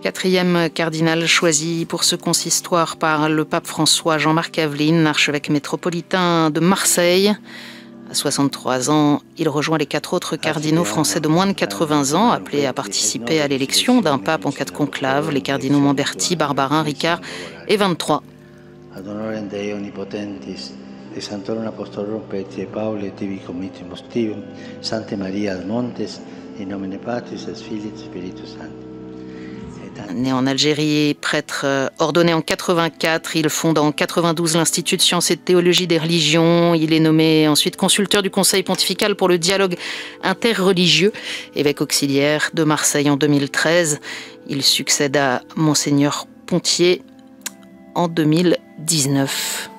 Quatrième cardinal choisi pour ce consistoire par le pape François Jean-Marc Aveline, archevêque métropolitain de Marseille. À 63 ans, il rejoint les quatre autres cardinaux français de moins de 80 ans, appelés à participer à l'élection d'un pape en cas de conclave, les cardinaux Mamberti, Barbarin, Ricard et 23. Ad honorem Dei omnipotentis, de Santorum Apostolorum Petri et Pauli et tibi committimus tivum, Sante Maria ad Montes, in nomine Patris et Filii et Spiritus Sancti. Né en Algérie, prêtre euh, ordonné en 84, il fonde en 92 l'Institut de sciences et de théologie des religions. Il est nommé ensuite consulteur du Conseil pontifical pour le dialogue interreligieux, évêque auxiliaire de Marseille en 2013. Il succède à Monseigneur Pontier en 2019.